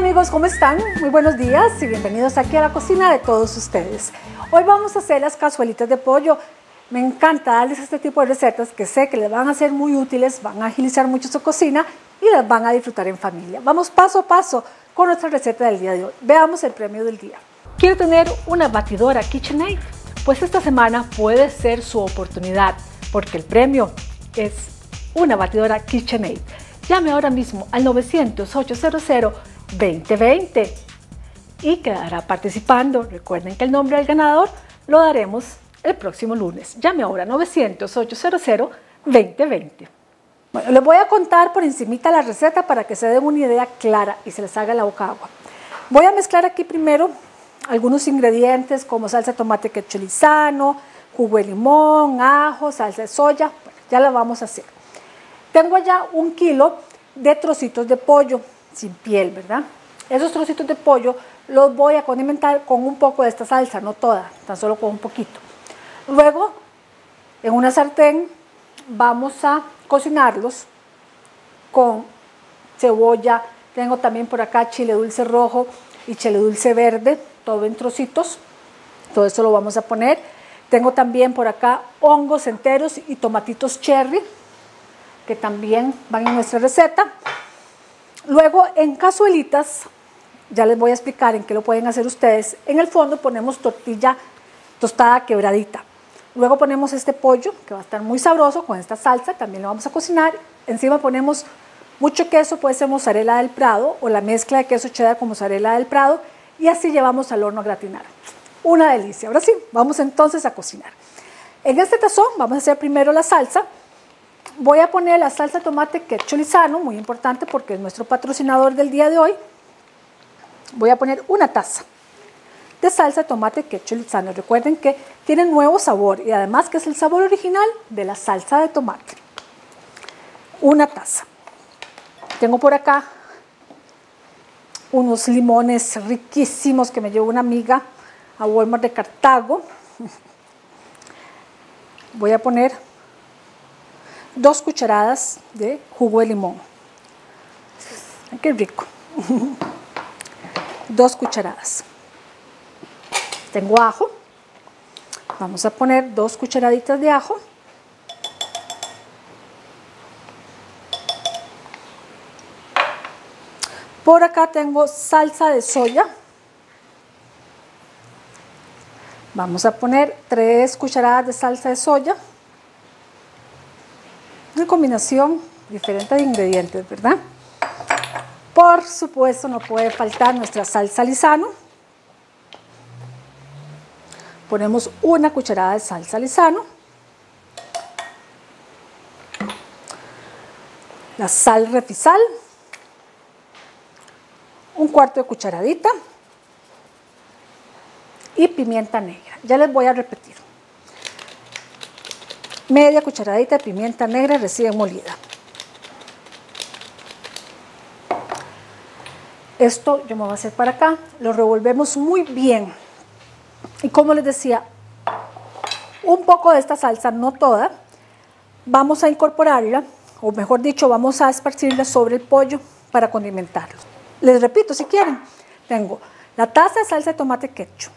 Amigos, ¿cómo están? Muy buenos días y bienvenidos aquí a la cocina de todos ustedes. Hoy vamos a hacer las cazuelitas de pollo. Me encanta darles este tipo de recetas que sé que les van a ser muy útiles, van a agilizar mucho su cocina y las van a disfrutar en familia. Vamos paso a paso con nuestra receta del día de hoy. Veamos el premio del día. Quiero tener una batidora KitchenAid, pues esta semana puede ser su oportunidad porque el premio es una batidora KitchenAid. Llame ahora mismo al 900-800-2020 y quedará participando. Recuerden que el nombre del ganador lo daremos el próximo lunes. Llame ahora 900-800-2020. Bueno, les voy a contar por encimita la receta para que se den una idea clara y se les haga la boca agua. Voy a mezclar aquí primero algunos ingredientes como salsa de tomate quecholizano, jugo de limón, ajo, salsa de soya. Ya la vamos a hacer. Tengo ya un kilo de trocitos de pollo sin piel, ¿verdad? Esos trocitos de pollo los voy a condimentar con un poco de esta salsa, no toda, tan solo con un poquito. Luego, en una sartén vamos a cocinarlos con cebolla. Tengo también por acá chile dulce rojo y chile dulce verde, todo en trocitos. Todo esto lo vamos a poner. Tengo también por acá hongos enteros y tomatitos cherry que también van en nuestra receta. Luego en cazuelitas, ya les voy a explicar en qué lo pueden hacer ustedes. En el fondo ponemos tortilla tostada quebradita. Luego ponemos este pollo, que va a estar muy sabroso con esta salsa, también lo vamos a cocinar. Encima ponemos mucho queso, puede ser mozzarella del Prado o la mezcla de queso cheddar con mozzarella del Prado y así llevamos al horno a gratinar. Una delicia. Ahora sí, vamos entonces a cocinar. En este tazón vamos a hacer primero la salsa voy a poner la salsa de tomate quecholizano, muy importante porque es nuestro patrocinador del día de hoy. Voy a poner una taza de salsa de tomate quecholizano. Recuerden que tiene nuevo sabor y además que es el sabor original de la salsa de tomate. Una taza. Tengo por acá unos limones riquísimos que me llevó una amiga a Walmart de Cartago. Voy a poner dos cucharadas de jugo de limón. Qué rico. dos cucharadas. Tengo ajo. Vamos a poner dos cucharaditas de ajo. Por acá tengo salsa de soya. Vamos a poner tres cucharadas de salsa de soya combinación diferente de ingredientes, ¿verdad? Por supuesto, no puede faltar nuestra salsa lisano. Ponemos una cucharada de salsa lisano. La sal refisal. Un cuarto de cucharadita. Y pimienta negra. Ya les voy a repetir media cucharadita de pimienta negra recién molida. Esto yo me voy a hacer para acá, lo revolvemos muy bien. Y como les decía, un poco de esta salsa, no toda, vamos a incorporarla, o mejor dicho, vamos a esparcirla sobre el pollo para condimentarlo. Les repito, si quieren, tengo la taza de salsa de tomate ketchup,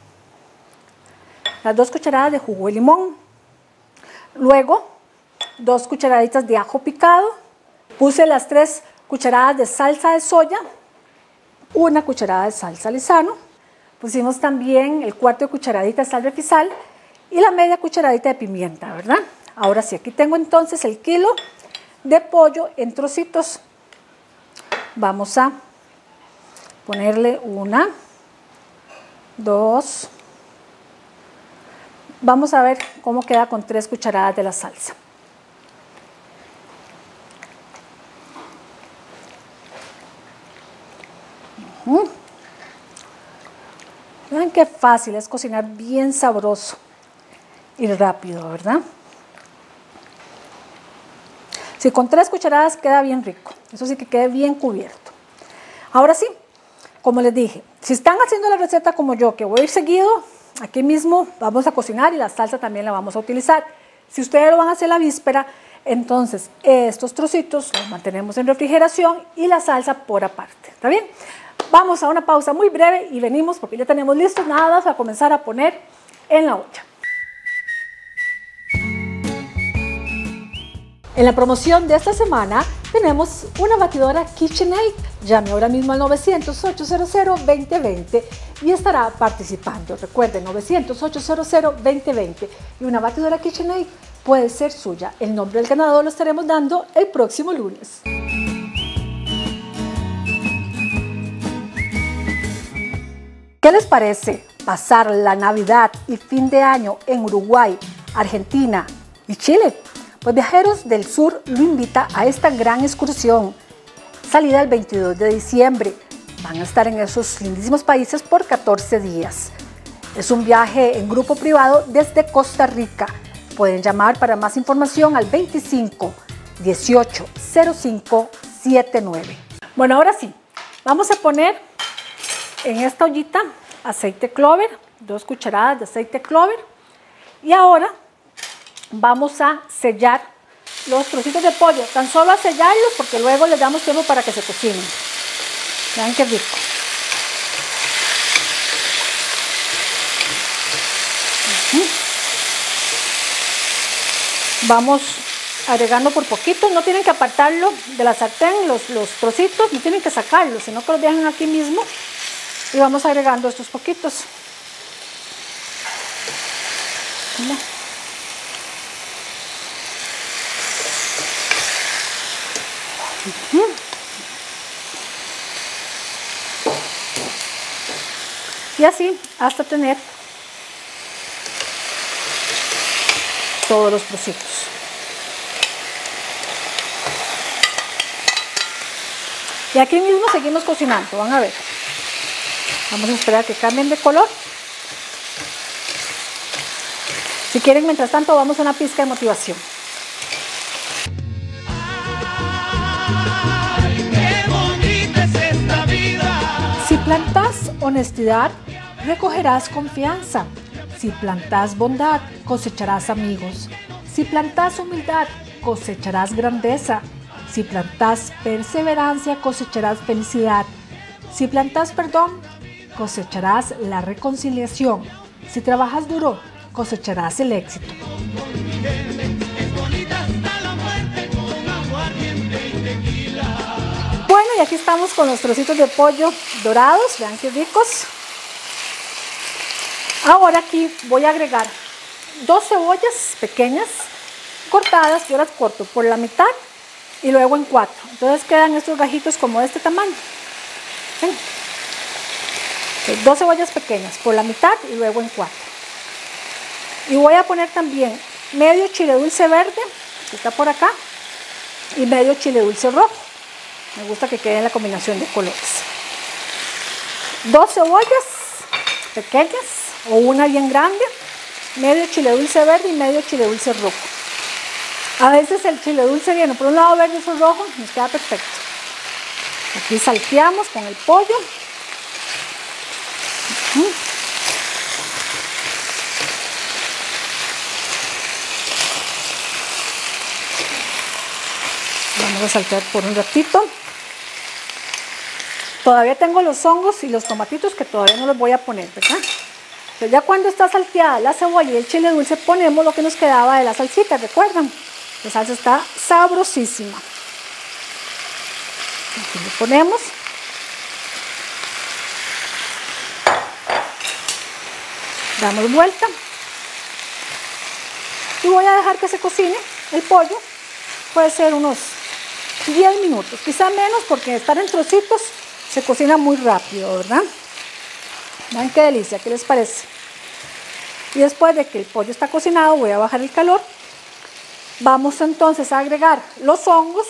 las dos cucharadas de jugo de limón, Luego, dos cucharaditas de ajo picado. Puse las tres cucharadas de salsa de soya, una cucharada de salsa lisano. Pusimos también el cuarto de cucharadita de sal refisal y la media cucharadita de pimienta, ¿verdad? Ahora sí, aquí tengo entonces el kilo de pollo en trocitos. Vamos a ponerle una, dos, Vamos a ver cómo queda con tres cucharadas de la salsa. Vean qué fácil es cocinar bien sabroso y rápido, ¿verdad? Si con tres cucharadas queda bien rico, eso sí que quede bien cubierto. Ahora sí, como les dije, si están haciendo la receta como yo, que voy a ir seguido, Aquí mismo vamos a cocinar y la salsa también la vamos a utilizar. Si ustedes lo van a hacer la víspera, entonces estos trocitos los mantenemos en refrigeración y la salsa por aparte. ¿Está bien? Vamos a una pausa muy breve y venimos porque ya tenemos listos nada más a comenzar a poner en la olla. En la promoción de esta semana tenemos una batidora KitchenAid. Llame ahora mismo al 900-800-2020 y estará participando. Recuerde, 900-800-2020 y una batidora KitchenAid puede ser suya. El nombre del ganador lo estaremos dando el próximo lunes. ¿Qué les parece pasar la Navidad y fin de año en Uruguay, Argentina y Chile? Pues Viajeros del Sur lo invita a esta gran excursión. Salida el 22 de diciembre. Van a estar en esos lindísimos países por 14 días. Es un viaje en grupo privado desde Costa Rica. Pueden llamar para más información al 25 18 05 79. Bueno, ahora sí, vamos a poner en esta ollita aceite clover, dos cucharadas de aceite clover. Y ahora vamos a sellar los trocitos de pollo, tan solo a sellarlos porque luego les damos tiempo para que se cocinen. Vean qué rico. Vamos agregando por poquito, no tienen que apartarlo de la sartén, los, los trocitos, no tienen que sacarlos, sino que los dejan aquí mismo y vamos agregando estos poquitos. Y así hasta tener todos los trocitos. Y aquí mismo seguimos cocinando, van a ver. Vamos a esperar a que cambien de color. Si quieren, mientras tanto, vamos a una pizca de motivación. Honestidad, recogerás confianza. Si plantas bondad, cosecharás amigos. Si plantas humildad, cosecharás grandeza. Si plantas perseverancia, cosecharás felicidad. Si plantas perdón, cosecharás la reconciliación. Si trabajas duro, cosecharás el éxito. Aquí estamos con los trocitos de pollo dorados, vean qué ricos. Ahora aquí voy a agregar dos cebollas pequeñas cortadas, yo las corto por la mitad y luego en cuatro. Entonces quedan estos gajitos como de este tamaño dos cebollas pequeñas por la mitad y luego en cuatro. Y voy a poner también medio chile dulce verde, que está por acá, y medio chile dulce rojo. Me gusta que quede en la combinación de colores. Dos cebollas pequeñas o una bien grande, medio chile dulce verde y medio chile dulce rojo. A veces el chile dulce viene por un lado verde y otro rojo, nos queda perfecto. Aquí salteamos con el pollo Vamos a saltar por un ratito. Todavía tengo los hongos y los tomatitos que todavía no los voy a poner, ¿verdad? Pero ya cuando está salteada la cebolla y el chile dulce ponemos lo que nos quedaba de la salsita, ¿recuerdan? La salsa está sabrosísima. Aquí le ponemos. damos vuelta y voy a dejar que se cocine el pollo puede ser unos 10 minutos quizá menos porque estar en trocitos se cocina muy rápido verdad vean qué delicia qué les parece y después de que el pollo está cocinado voy a bajar el calor. Vamos entonces a agregar los hongos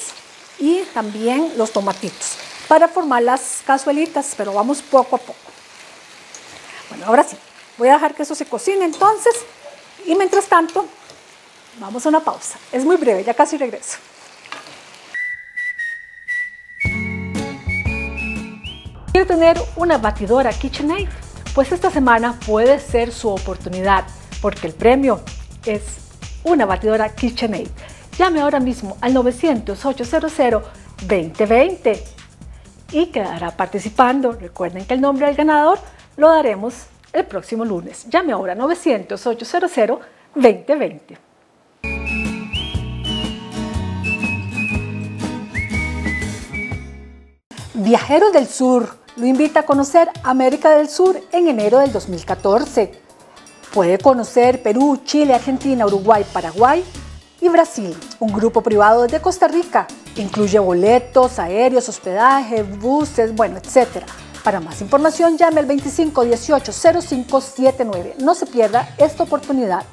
y también los tomatitos para formar las cazuelitas pero vamos poco a poco. Bueno ahora sí Voy a dejar que eso se cocine entonces. Y mientras tanto vamos a una pausa. Es muy breve, ya casi regreso. ¿Quiere tener una batidora KitchenAid? Pues esta semana puede ser su oportunidad porque el premio es una batidora KitchenAid. Llame ahora mismo al 900-800-2020 y quedará participando. Recuerden que el nombre del ganador lo daremos el próximo lunes. Llame ahora 900-800-2020. Viajeros del Sur lo invita a conocer América del Sur en enero del 2014. Puede conocer Perú, Chile, Argentina, Uruguay, Paraguay y Brasil. Un grupo privado desde Costa Rica. Incluye boletos, aéreos, hospedaje, buses, bueno, etc. Para más información llame al 2518-0579. No se pierda esta oportunidad.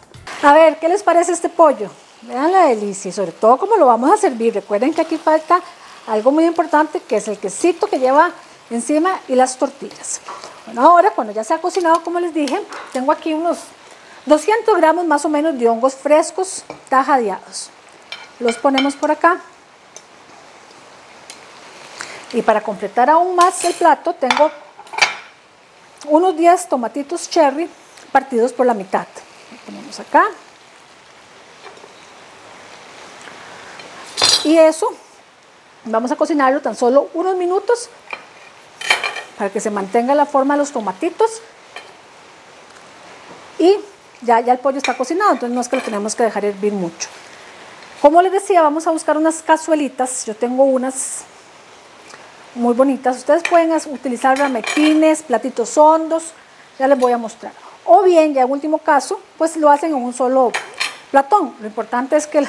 A ver, ¿qué les parece este pollo? Vean la delicia y sobre todo cómo lo vamos a servir. Recuerden que aquí falta algo muy importante que es el quesito que lleva encima y las tortillas. Bueno, ahora cuando ya se ha cocinado, como les dije, tengo aquí unos 200 gramos más o menos de hongos frescos tajadeados. Los ponemos por acá. Y para completar aún más el plato, tengo unos 10 tomatitos cherry partidos por la mitad. ponemos acá. Y eso vamos a cocinarlo tan solo unos minutos para que se mantenga la forma de los tomatitos. Y ya, ya el pollo está cocinado, entonces no es que lo tenemos que dejar hervir mucho. Como les decía, vamos a buscar unas cazuelitas. Yo tengo unas muy bonitas. Ustedes pueden utilizar ramequines, platitos hondos, ya les voy a mostrar. O bien, ya en último caso, pues lo hacen en un solo platón. Lo importante es que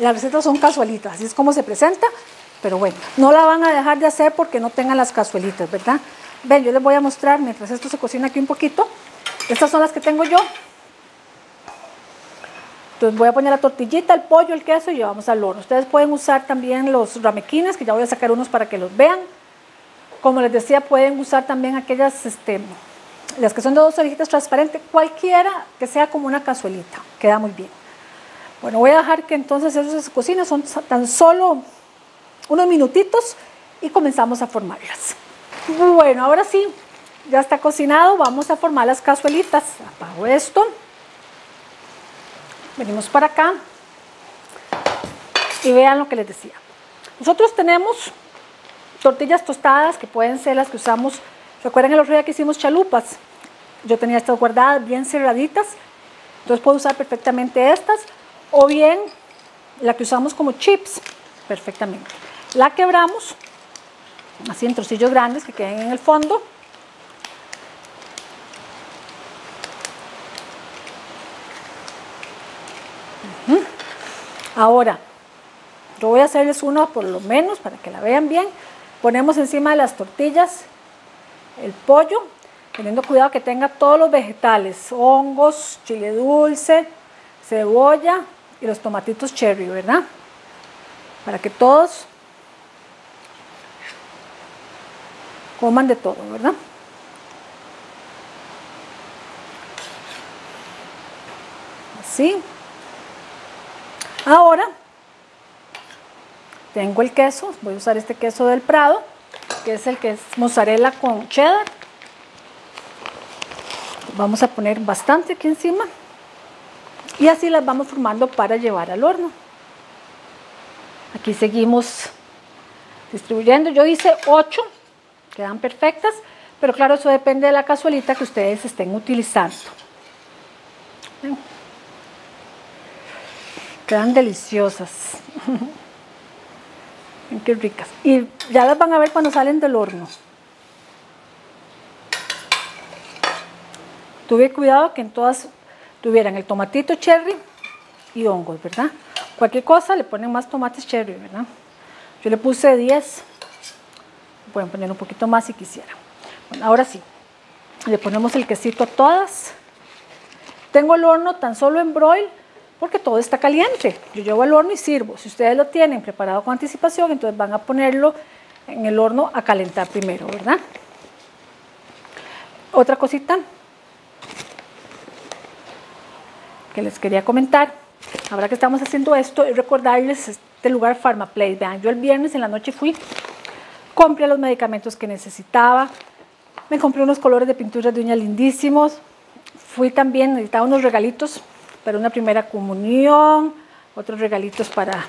las recetas son cazuelitas, así es como se presenta. Pero bueno, no la van a dejar de hacer porque no tengan las cazuelitas, ¿verdad? Ven, yo les voy a mostrar mientras esto se cocina aquí un poquito. Estas son las que tengo yo. Entonces voy a poner la tortillita, el pollo, el queso y llevamos al horno. Ustedes pueden usar también los ramequines, que ya voy a sacar unos para que los vean. Como les decía, pueden usar también aquellas, este, las que son de dos orejitas transparentes, cualquiera que sea como una cazuelita, queda muy bien. Bueno, voy a dejar que entonces eso se cocine, son tan solo unos minutitos y comenzamos a formarlas. Bueno, ahora sí, ya está cocinado, vamos a formar las cazuelitas. Apago esto. Venimos para acá y vean lo que les decía. Nosotros tenemos tortillas tostadas que pueden ser las que usamos. Recuerden el otro día que hicimos chalupas. Yo tenía estas guardadas bien cerraditas. Entonces puedo usar perfectamente estas. O bien la que usamos como chips perfectamente. La quebramos así en trocillos grandes que queden en el fondo. Ahora, yo voy a hacerles uno por lo menos para que la vean bien. Ponemos encima de las tortillas el pollo, teniendo cuidado que tenga todos los vegetales, hongos, chile dulce, cebolla y los tomatitos cherry, ¿verdad? Para que todos coman de todo, ¿verdad? Así. Ahora tengo el queso, voy a usar este queso del Prado, que es el que es mozzarella con cheddar. Vamos a poner bastante aquí encima y así las vamos formando para llevar al horno. Aquí seguimos distribuyendo. Yo hice 8 quedan perfectas, pero claro, eso depende de la cazuelita que ustedes estén utilizando. Quedan deliciosas. Qué ricas. Y ya las van a ver cuando salen del horno. Tuve cuidado que en todas tuvieran el tomatito cherry y hongos, ¿verdad? Cualquier cosa le ponen más tomates cherry, ¿verdad? Yo le puse 10 Pueden poner un poquito más si quisieran. Bueno, ahora sí, le ponemos el quesito a todas. Tengo el horno tan solo en broil porque todo está caliente. Yo llevo al horno y sirvo. Si ustedes lo tienen preparado con anticipación, entonces van a ponerlo en el horno a calentar primero, ¿verdad? Otra cosita que les quería comentar, ahora que estamos haciendo esto, y recordarles este lugar PharmaPlace. Vean, yo el viernes en la noche fui compré los medicamentos que necesitaba, me compré unos colores de pinturas de uñas lindísimos, fui también, necesitaba unos regalitos para una primera comunión, otros regalitos para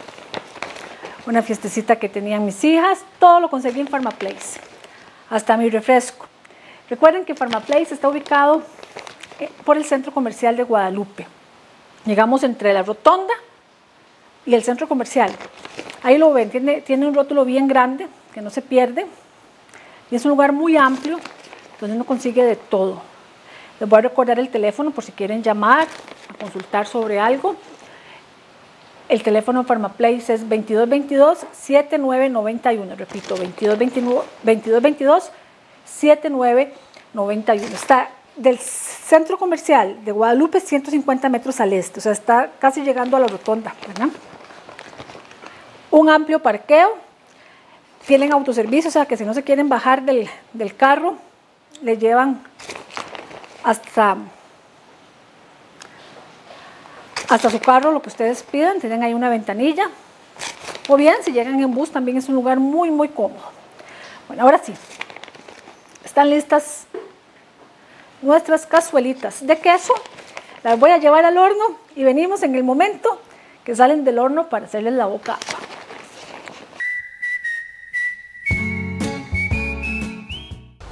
una fiestecita que tenían mis hijas, todo lo conseguí en PharmaPlace. hasta mi refresco. Recuerden que Farmaplace está ubicado eh, por el centro comercial de Guadalupe. Llegamos entre la rotonda y el centro comercial. Ahí lo ven, tiene, tiene un rótulo bien grande que no se pierde y es un lugar muy amplio donde uno consigue de todo. Les voy a recordar el teléfono por si quieren llamar a consultar sobre algo. El teléfono Farmaplace es 2222-7991. Repito, 2222-7991. Está del centro comercial de Guadalupe 150 metros al este, o sea, está casi llegando a la rotonda. Un amplio parqueo. Tienen autoservicio, o sea, que si no se quieren bajar del, del carro, le llevan hasta hasta su carro, lo que ustedes pidan, tienen ahí una ventanilla. O bien, si llegan en bus, también es un lugar muy, muy cómodo. Bueno, ahora sí, están listas nuestras cazuelitas de queso. Las voy a llevar al horno y venimos en el momento que salen del horno para hacerles la boca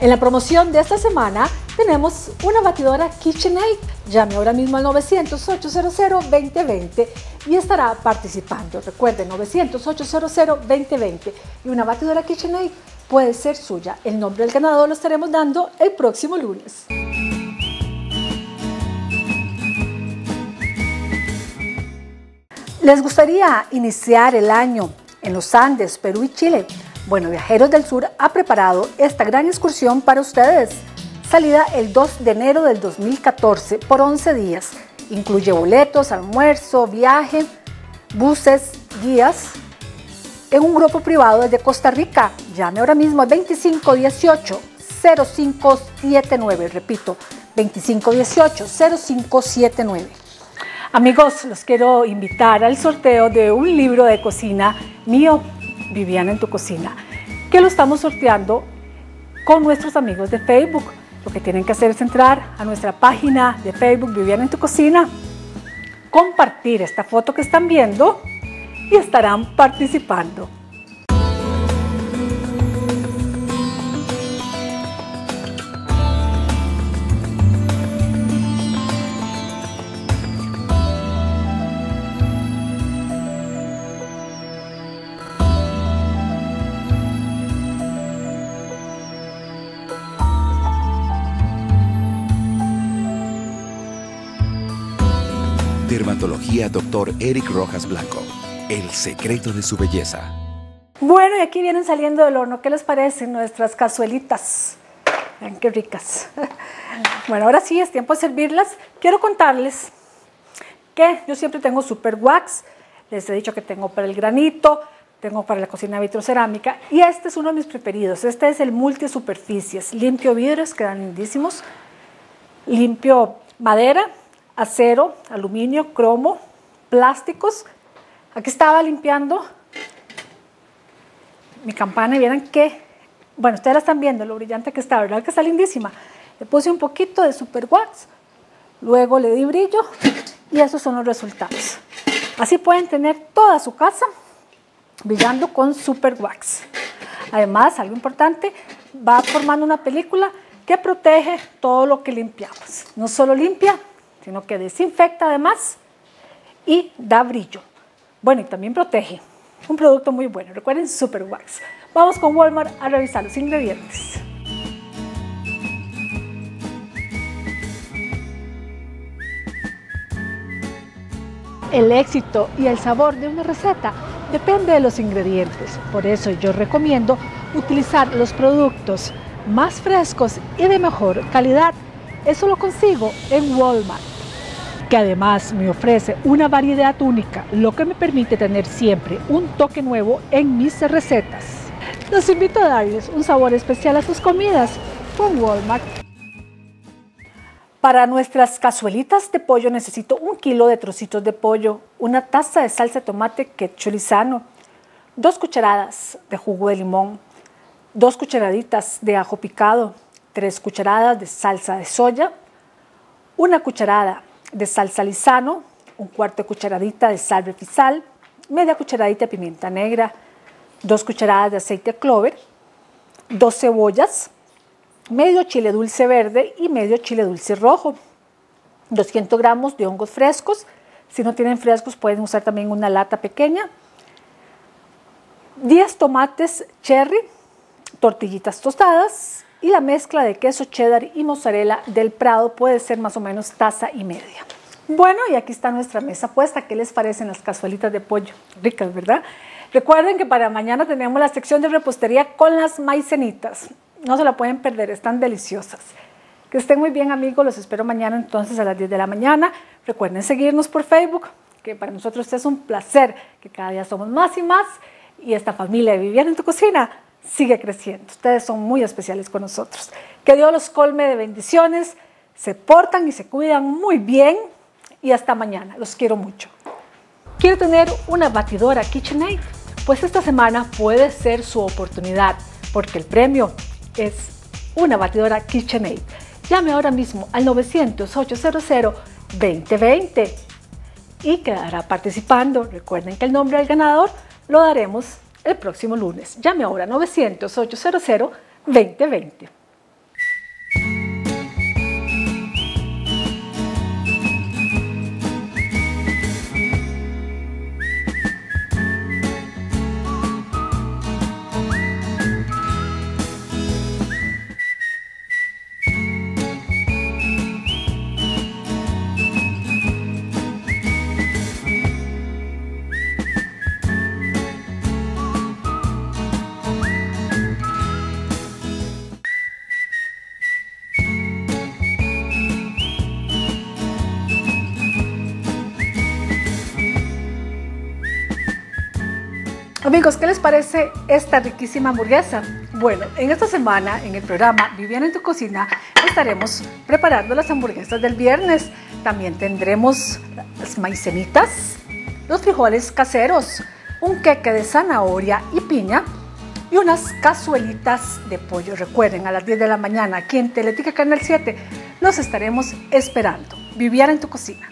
En la promoción de esta semana tenemos una batidora KitchenAid. Llame ahora mismo al 900-800-2020 y estará participando. Recuerde, 900-800-2020 y una batidora KitchenAid puede ser suya. El nombre del ganador lo estaremos dando el próximo lunes. ¿Les gustaría iniciar el año en los Andes, Perú y Chile? Bueno, Viajeros del Sur ha preparado esta gran excursión para ustedes. Salida el 2 de enero del 2014 por 11 días. Incluye boletos, almuerzo, viaje, buses, guías. En un grupo privado desde Costa Rica. Llame ahora mismo al 2518 0579. Repito, 2518 0579. Amigos, los quiero invitar al sorteo de un libro de cocina mío Viviana en tu cocina, que lo estamos sorteando con nuestros amigos de Facebook. Lo que tienen que hacer es entrar a nuestra página de Facebook Viviana en tu cocina, compartir esta foto que están viendo y estarán participando. Dermatología Dr. Eric Rojas Blanco. El secreto de su belleza. Bueno, y aquí vienen saliendo del horno. ¿Qué les parecen nuestras cazuelitas? Vean qué ricas. Bueno, ahora sí es tiempo de servirlas. Quiero contarles que yo siempre tengo super wax. Les he dicho que tengo para el granito, tengo para la cocina vitrocerámica y este es uno de mis preferidos. Este es el multi superficies. Limpio vidrios, quedan lindísimos. Limpio madera, acero, aluminio, cromo, plásticos. Aquí estaba limpiando mi campana y vieran que, bueno, ustedes la están viendo, lo brillante que está, ¿verdad? Que está lindísima. Le puse un poquito de super wax, luego le di brillo y esos son los resultados. Así pueden tener toda su casa brillando con super wax. Además, algo importante, va formando una película que protege todo lo que limpiamos. No solo limpia, sino que desinfecta además y da brillo. Bueno, y también protege. Un producto muy bueno. Recuerden, Super Wax. Vamos con Walmart a revisar los ingredientes. El éxito y el sabor de una receta depende de los ingredientes. Por eso yo recomiendo utilizar los productos más frescos y de mejor calidad. Eso lo consigo en Walmart que además me ofrece una variedad única, lo que me permite tener siempre un toque nuevo en mis recetas. Los invito a darles un sabor especial a sus comidas con Walmart. Para nuestras cazuelitas de pollo necesito un kilo de trocitos de pollo, una taza de salsa de tomate quechulizano, dos cucharadas de jugo de limón, dos cucharaditas de ajo picado, tres cucharadas de salsa de soya, una cucharada de salsa lisano, un cuarto de cucharadita de sal refisal, media cucharadita de pimienta negra, dos cucharadas de aceite clover, dos cebollas, medio chile dulce verde y medio chile dulce rojo, 200 gramos de hongos frescos, si no tienen frescos pueden usar también una lata pequeña, 10 tomates cherry, tortillitas tostadas y la mezcla de queso cheddar y mozzarella del Prado puede ser más o menos taza y media. Bueno, y aquí está nuestra mesa puesta. ¿Qué les parecen las cazuelitas de pollo? Ricas, ¿verdad? Recuerden que para mañana tenemos la sección de repostería con las maicenitas. No se la pueden perder, están deliciosas. Que estén muy bien amigos, los espero mañana entonces a las 10 de la mañana. Recuerden seguirnos por Facebook, que para nosotros es un placer, que cada día somos más y más y esta familia de Viviana en tu cocina sigue creciendo. Ustedes son muy especiales con nosotros. Que Dios los colme de bendiciones, se portan y se cuidan muy bien y hasta mañana. Los quiero mucho. Quiero tener una batidora KitchenAid? Pues esta semana puede ser su oportunidad porque el premio es una batidora KitchenAid. Llame ahora mismo al 900-800-2020 y quedará participando. Recuerden que el nombre del ganador lo daremos el próximo lunes. Llame ahora 900-800-2020. Amigos, ¿qué les parece esta riquísima hamburguesa? Bueno, en esta semana en el programa Viviana en tu cocina estaremos preparando las hamburguesas del viernes. También tendremos las maicenitas, los frijoles caseros, un queque de zanahoria y piña y unas cazuelitas de pollo. Recuerden, a las 10 de la mañana aquí en Teletica Canal 7 los estaremos esperando. Viviana en tu cocina.